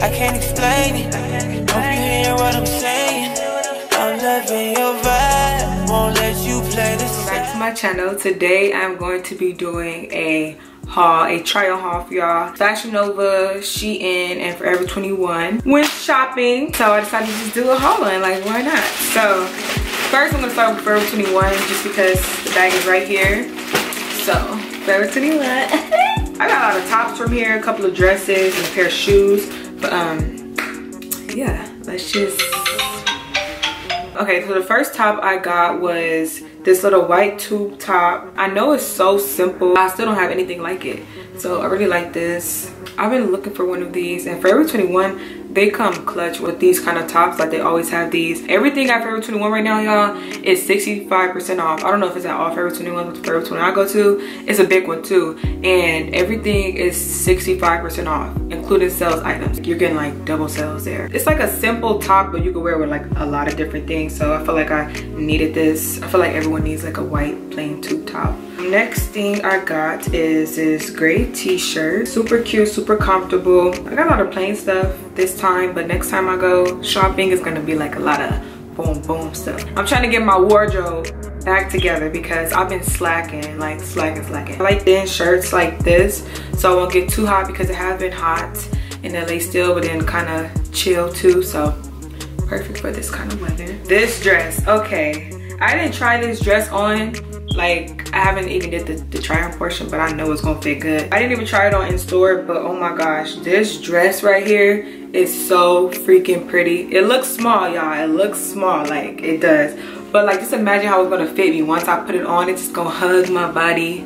I can't explain it. Hope you hear what I'm saying. I'm loving your vibe. Won't let you play this. Back to my channel. Today I'm going to be doing a haul, a trial haul for y'all. Fashion Nova, Shein, and Forever 21 went shopping. So I decided to just do a haul and like why not? So first I'm gonna start with Forever 21 just because the bag is right here. So Forever 21. I got a lot of tops from here, a couple of dresses and a pair of shoes. But um, yeah, let's just. Okay, so the first top I got was this little white tube top. I know it's so simple. I still don't have anything like it. So I really like this. I've been looking for one of these and Forever 21, they come clutch with these kind of tops like they always have these. Everything at Forever 21 right now, y'all, is 65% off. I don't know if it's at all Forever 21, but Forever 21 I go to, it's a big one too. And everything is 65% off, including sales items. You're getting like double sales there. It's like a simple top, but you can wear with like a lot of different things. So I feel like I needed this. I feel like everyone needs like a white plain tube top. Next thing I got is this gray t-shirt. Super cute, super comfortable. I got a lot of plain stuff this time, but next time I go shopping, it's gonna be like a lot of boom, boom stuff. I'm trying to get my wardrobe back together because I've been slacking, like slacking, slacking. I like thin shirts like this, so I won't get too hot because it has been hot in LA still, but then kind of chill too, so perfect for this kind of weather. This dress, okay. I didn't try this dress on like I haven't even did the, the try on portion, but I know it's gonna fit good. I didn't even try it on in store, but oh my gosh, this dress right here is so freaking pretty. It looks small, y'all. It looks small, like it does. But like just imagine how it's gonna fit me. Once I put it on, it's gonna hug my body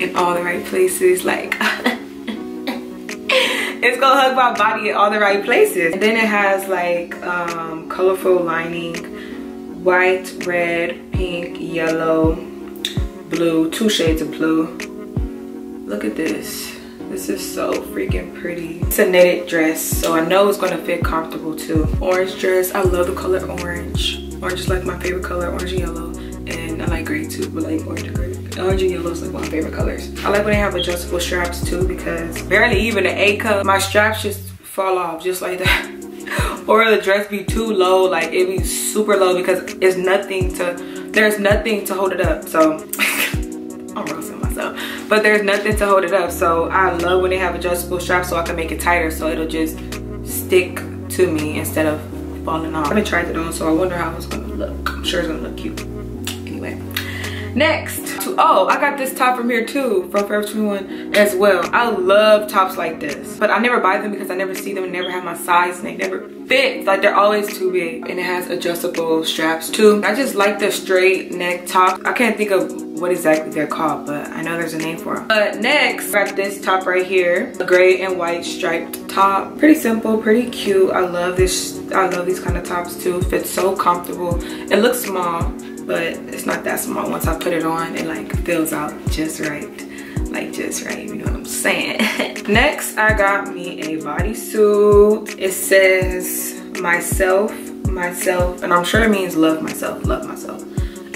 in all the right places. Like it's gonna hug my body in all the right places. And then it has like um, colorful lining, white, red, pink, yellow, blue, two shades of blue. Look at this. This is so freaking pretty. It's a knitted dress, so I know it's gonna fit comfortable too. Orange dress, I love the color orange. Orange is like my favorite color, orange and yellow. And I like gray too, but like orange and gray. Orange and yellow is like my favorite colors. I like when they have adjustable straps too because barely even an A cup, my straps just fall off just like that. or the dress be too low, like it be super low because it's nothing to, there's nothing to hold it up. So. But there's nothing to hold it up. So I love when they have adjustable straps so I can make it tighter so it'll just stick to me instead of falling off. I haven't tried it on so I wonder how it's gonna look. I'm sure it's gonna look cute. Anyway. Next, oh, I got this top from here too, from Forever 21 as well. I love tops like this, but I never buy them because I never see them, and never have my size, and they never fit. Like they're always too big, and it has adjustable straps too. I just like the straight neck top. I can't think of what exactly they're called, but I know there's a name for them. But next, got this top right here, a gray and white striped top. Pretty simple, pretty cute. I love this. I love these kind of tops too. Fits so comfortable. It looks small, but it's not that small. Once I put it on, it like fills out just right. Like just right, you know what I'm saying? Next, I got me a bodysuit. It says myself, myself, and I'm sure it means love myself, love myself.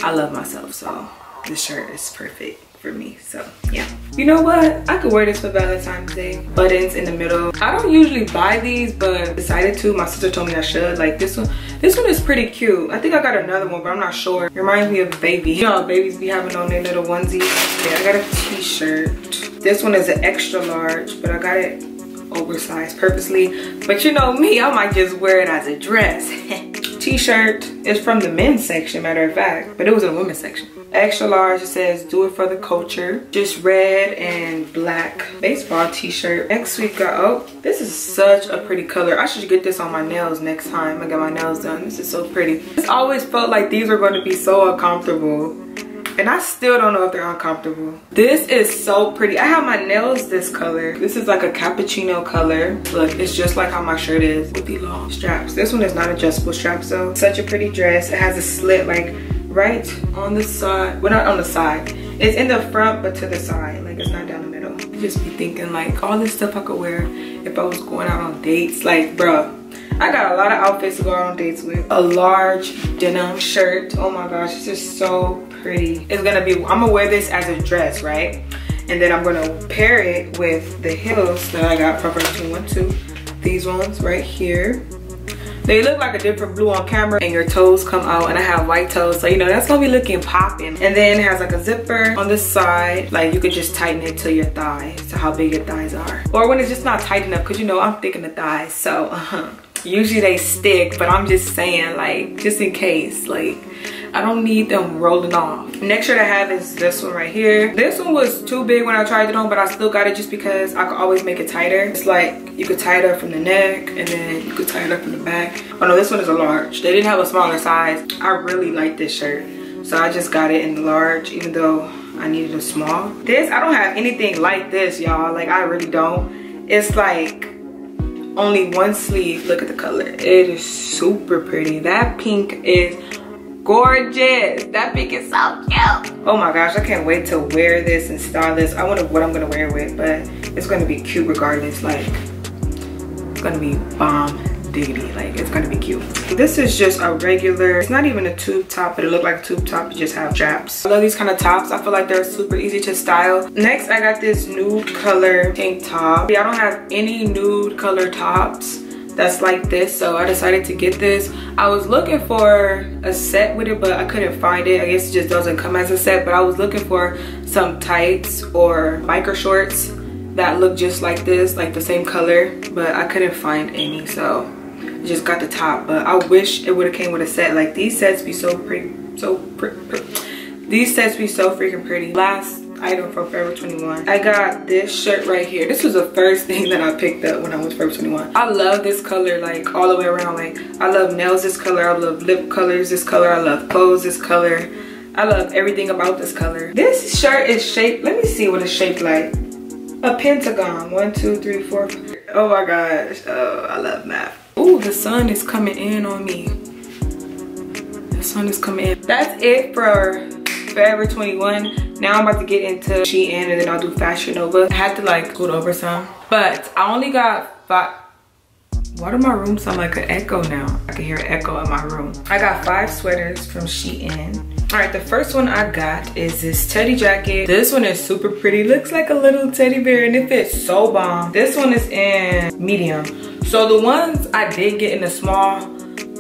I love myself, so this shirt is perfect for me so yeah. You know what? I could wear this for valentine's day. Buttons in the middle. I don't usually buy these but decided to. My sister told me i should. Like this one this one is pretty cute. I think i got another one but i'm not sure. It reminds me of baby. You know babies be having on their little onesies? Yeah i got a t-shirt. This one is an extra large but i got it oversized purposely. But you know me i might just wear it as a dress. T-shirt is from the men's section matter of fact but it was in the women's section. Extra large it says do it for the culture. Just red and black baseball t-shirt. Next we got oh this is such a pretty color. I should get this on my nails next time i get my nails done. This is so pretty. It's always felt like these were going to be so uncomfortable and I still don't know if they're uncomfortable. This is so pretty. I have my nails this color. This is like a cappuccino color. Look, it's just like how my shirt is with the long straps. This one is not adjustable straps though. Such a pretty dress. It has a slit like right on the side. Well, not on the side. It's in the front, but to the side. Like, it's not down the middle. You just be thinking, like, all this stuff I could wear if I was going out on dates. Like, bruh, I got a lot of outfits to go out on dates with. A large denim shirt. Oh my gosh, this is so pretty. It's gonna be, I'm gonna wear this as a dress, right? And then I'm gonna pair it with the heels that I got from 21 too. these ones right here. They look like a different blue on camera and your toes come out and I have white toes. So, you know, that's gonna be looking popping. And then it has like a zipper on the side. Like you could just tighten it to your thighs, to how big your thighs are. Or when it's just not tight enough, cause you know, I'm thick in the thighs. So, uh -huh. usually they stick, but I'm just saying like, just in case, like, I don't need them rolling off. Next shirt I have is this one right here. This one was too big when I tried it on, but I still got it just because I could always make it tighter. It's like you could tie it up from the neck and then you could tie it up from the back. Oh no, this one is a large. They didn't have a smaller size. I really like this shirt. So I just got it in the large, even though I needed a small. This, I don't have anything like this, y'all. Like, I really don't. It's like only one sleeve. Look at the color. It is super pretty. That pink is gorgeous. That pink is so cute. Oh my gosh, I can't wait to wear this and style this. I wonder what I'm gonna wear with, but it's gonna be cute regardless. Like, it's gonna be bomb diggity. Like, it's gonna be cute. This is just a regular, it's not even a tube top, but it looked like a tube top. You just have straps. I love these kind of tops. I feel like they're super easy to style. Next, I got this nude color tank top. I don't have any nude color tops that's like this so I decided to get this. I was looking for a set with it but I couldn't find it. I guess it just doesn't come as a set but I was looking for some tights or biker shorts that look just like this like the same color but I couldn't find any so I just got the top. But I wish it would have came with a set. Like these sets be so pretty so pretty, these sets be so freaking pretty. Last item from Forever 21. I got this shirt right here. This was the first thing that I picked up when I was Forever 21. I love this color like all the way around. Like I love nails this color. I love lip colors this color. I love clothes this color. I love everything about this color. This shirt is shaped, let me see what it's shaped like. A pentagon, one, two, three, four. Oh my gosh, oh, I love math. Oh, the sun is coming in on me. The sun is coming in. That's it for Forever 21. Now I'm about to get into Shein and then I'll do Fashion Nova. I had to like scoot over some. But I only got five. Why do my room sound like an echo now? I can hear an echo in my room. I got five sweaters from Shein. All right, the first one I got is this teddy jacket. This one is super pretty. Looks like a little teddy bear and it fits so bomb. This one is in medium. So the ones I did get in the small,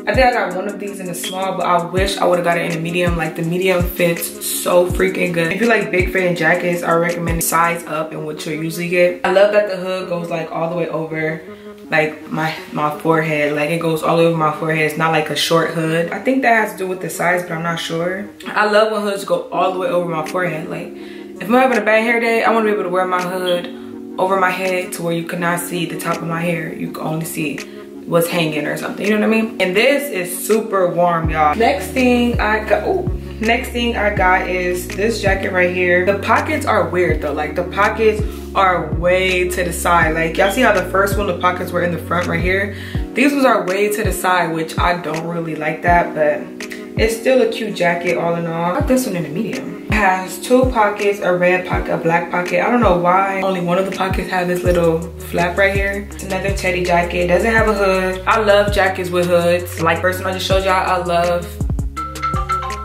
I think I got one of these in a small, but I wish I would have got it in a medium. Like the medium fits so freaking good. If you like big fitting jackets, I recommend size up and what you usually get. I love that the hood goes like all the way over like my my forehead like it goes all over my forehead it's not like a short hood i think that has to do with the size but i'm not sure i love when hoods go all the way over my forehead like if i'm having a bad hair day i want to be able to wear my hood over my head to where you cannot see the top of my hair you can only see was hanging or something, you know what I mean? And this is super warm, y'all. Next thing I got, oh, next thing I got is this jacket right here. The pockets are weird though, like the pockets are way to the side. Like y'all see how the first one, the pockets were in the front right here? These ones are way to the side, which I don't really like that, but it's still a cute jacket all in all. I got this one in a medium has two pockets, a red pocket, a black pocket. I don't know why only one of the pockets have this little flap right here. It's another teddy jacket, doesn't have a hood. I love jackets with hoods. Like person I just showed y'all, I love,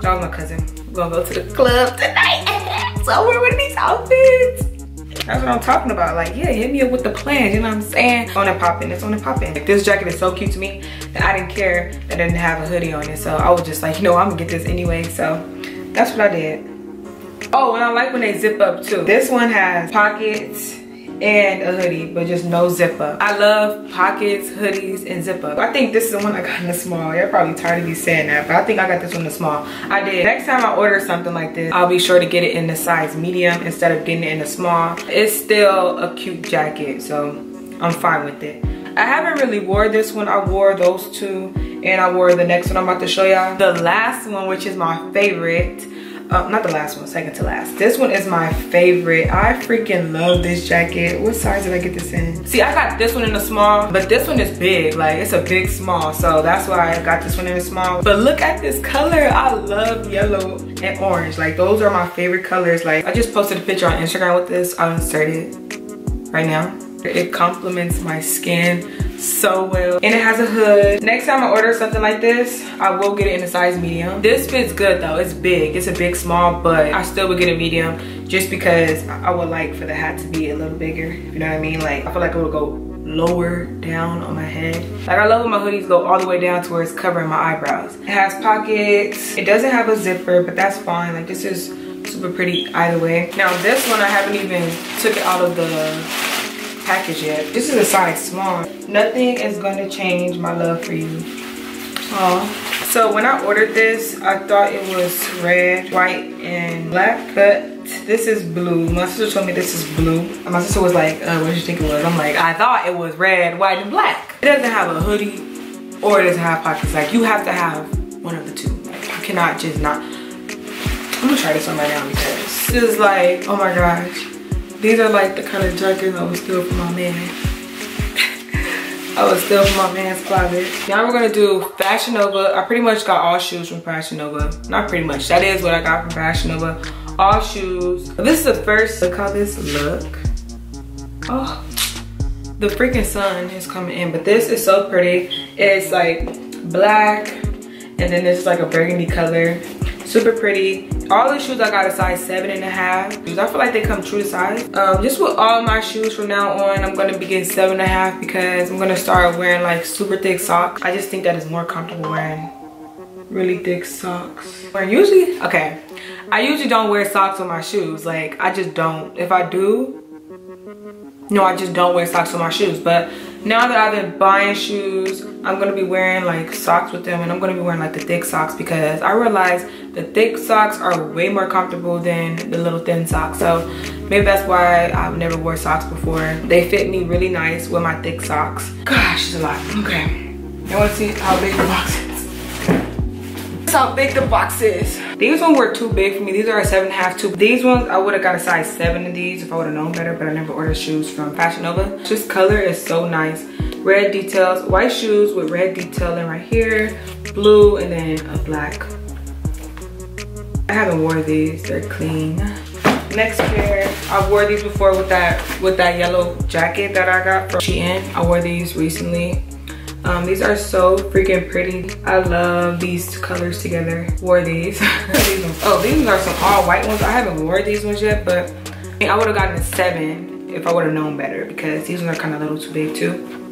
y'all my cousin. We're gonna go to the club tonight. so we're with these outfits. That's what I'm talking about. Like, yeah, hit me up with the plans, you know what I'm saying? It's On and popping, it's on and popping. Like, this jacket is so cute to me that I didn't care that it didn't have a hoodie on it. So I was just like, you know, I'm gonna get this anyway. So that's what I did. Oh, and I like when they zip up too. This one has pockets and a hoodie, but just no zip up. I love pockets, hoodies, and zip up. I think this is the one I got in the small. You're probably tired of me saying that, but I think I got this one in the small. I did. Next time I order something like this, I'll be sure to get it in the size medium instead of getting it in the small. It's still a cute jacket, so I'm fine with it. I haven't really wore this one. I wore those two and I wore the next one I'm about to show y'all. The last one, which is my favorite, uh, not the last one, second to last. This one is my favorite. I freaking love this jacket. What size did I get this in? See, I got this one in a small, but this one is big. Like, it's a big small, so that's why I got this one in a small. But look at this color. I love yellow and orange. Like, those are my favorite colors. Like, I just posted a picture on Instagram with this. I'll insert it right now. It complements my skin so well. And it has a hood. Next time I order something like this, I will get it in a size medium. This fits good though, it's big. It's a big small, but I still would get a medium just because I would like for the hat to be a little bigger. You know what I mean? Like, I feel like it would go lower down on my head. Like I love when my hoodies go all the way down to where it's covering my eyebrows. It has pockets. It doesn't have a zipper, but that's fine. Like this is super pretty either way. Now this one I haven't even took it out of the package yet. This is a size small. Nothing is gonna change my love for you. Oh. So when I ordered this, I thought it was red, white, and black, but this is blue. My sister told me this is blue. And my sister was like, uh, what did you think it was? I'm like, I thought it was red, white, and black. It doesn't have a hoodie or it doesn't have pockets. Like you have to have one of the two. Like, you cannot just not. I'm gonna try this on right now because this is like, oh my gosh. These are like the kind of jackets I was steal from my man. I was still from my man's closet. Now we're gonna do Fashion Nova. I pretty much got all shoes from Fashion Nova. Not pretty much, that is what I got from Fashion Nova. All shoes. This is the first, look how this look. Oh, the freaking sun is coming in, but this is so pretty. It's like black, and then is like a burgundy color. Super pretty. All the shoes I got a size seven and a half. I feel like they come true to size. Um, just with all my shoes from now on, I'm gonna be getting seven and a half because I'm gonna start wearing like super thick socks. I just think that is more comfortable wearing really thick socks. Where usually, okay, I usually don't wear socks with my shoes. Like I just don't. If I do, no, I just don't wear socks with my shoes. But now that I've been buying shoes, I'm gonna be wearing like socks with them and I'm gonna be wearing like the thick socks because I realize the thick socks are way more comfortable than the little thin socks. So maybe that's why I've never wore socks before. They fit me really nice with my thick socks. Gosh, it's a lot, okay. You wanna see how big the box is? how big the box is. These ones were too big for me. These are a seven and a half too. These ones, I would have got a size seven in these if I would have known better, but I never ordered shoes from Fashion Nova. This color is so nice. Red details, white shoes with red detailing right here, blue, and then a black. I haven't worn these, they're clean. Next pair, I've wore these before with that with that yellow jacket that I got from Shein. I wore these recently um, these are so freaking pretty. I love these colors together. Wore these. these oh, these are some all white ones. I haven't worn these ones yet, but I would have gotten a seven if I would have known better because these ones are kind of a little too big too.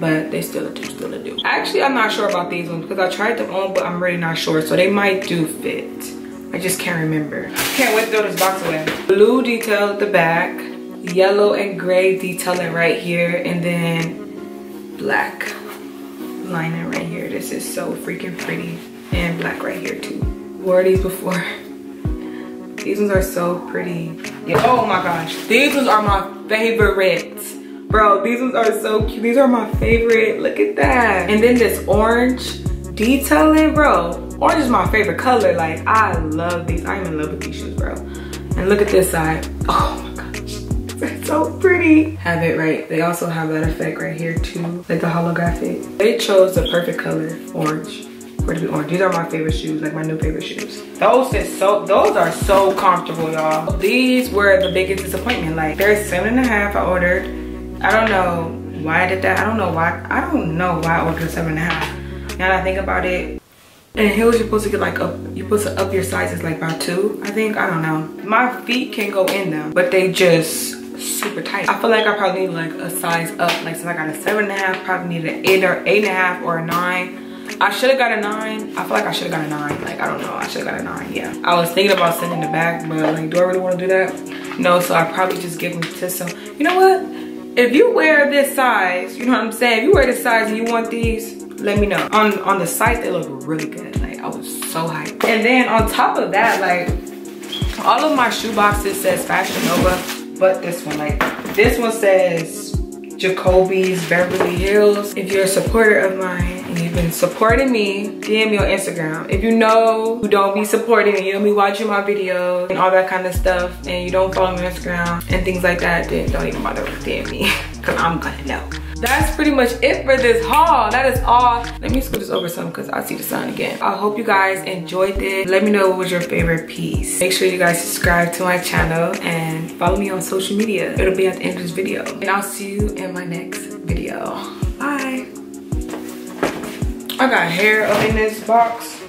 But they still do, still do. Actually, I'm not sure about these ones because I tried them on, but I'm really not sure. So they might do fit. I just can't remember. Can't wait to throw this box away. Blue detail at the back, yellow and gray detailing right here, and then black lining right here. This is so freaking pretty. And black right here too. Wore these before. These ones are so pretty. Yeah. Oh my gosh. These ones are my favorites. Bro, these ones are so cute. These are my favorite. Look at that. And then this orange detailing, bro. Orange is my favorite color. Like, I love these. I'm in love with these shoes, bro. And look at this side. Oh my gosh, it's so pretty. Have it right. They also have that effect right here too, like the holographic. They chose the perfect color, orange. For to be orange. These are my favorite shoes, like my new favorite shoes. Those is so, those are so comfortable, y'all. These were the biggest disappointment. Like they're seven and a half I ordered. I don't know why I did that. I don't know why. I don't know why I ordered a seven and a half. Now that I think about it, and heels you're supposed to get like up, you're supposed to up your sizes like by two, I think, I don't know. My feet can go in them, but they just super tight. I feel like I probably need like a size up. Like since I got a seven and a half, probably need an eight or eight and a half or a nine. I should have got a nine. I feel like I should have got a nine. Like, I don't know. I should have got a nine, yeah. I was thinking about sending it back, but like, do I really want to do that? No, so I probably just give them to some. You know what? If you wear this size, you know what I'm saying? If you wear this size and you want these, let me know. On, on the site, they look really good. Like, I was so hyped. And then on top of that, like, all of my shoe boxes says Fashion Nova but this one. Like this one says Jacoby's Beverly Hills. If you're a supporter of mine you've been supporting me, DM me on Instagram. If you know who don't be supporting and you don't be watching my videos and all that kind of stuff and you don't follow me on Instagram and things like that, then don't even bother DM me because I'm gonna know. That's pretty much it for this haul. That is all. Let me scoot this over some because i see the sun again. I hope you guys enjoyed this let me know what was your favorite piece. Make sure you guys subscribe to my channel and follow me on social media. It'll be at the end of this video. And i'll see you in my next video i got hair up in this box